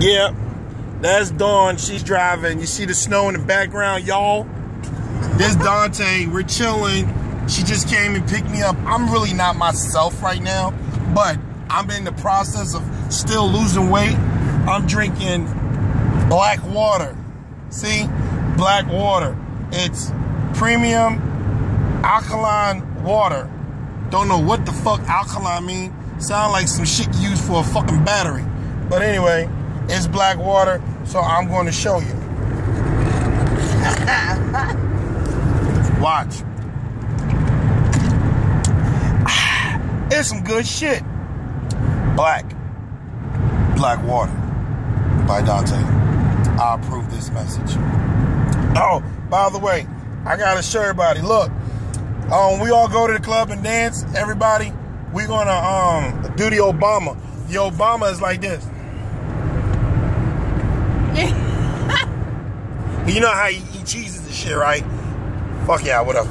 Yeah, that's Dawn. She's driving. You see the snow in the background, y'all? This Dante. We're chilling. She just came and picked me up. I'm really not myself right now, but I'm in the process of still losing weight. I'm drinking black water. See? Black water. It's premium alkaline water. Don't know what the fuck alkaline mean. Sound like some shit used for a fucking battery. But anyway, it's black water, so I'm going to show you. Watch. It's some good shit. Black. Black water by Dante. I approve this message. Oh, by the way, I gotta show everybody. Look, um, we all go to the club and dance. Everybody, we're gonna um do the Obama. The Obama is like this. you know how he eat cheeses and shit, right? Fuck yeah, whatever.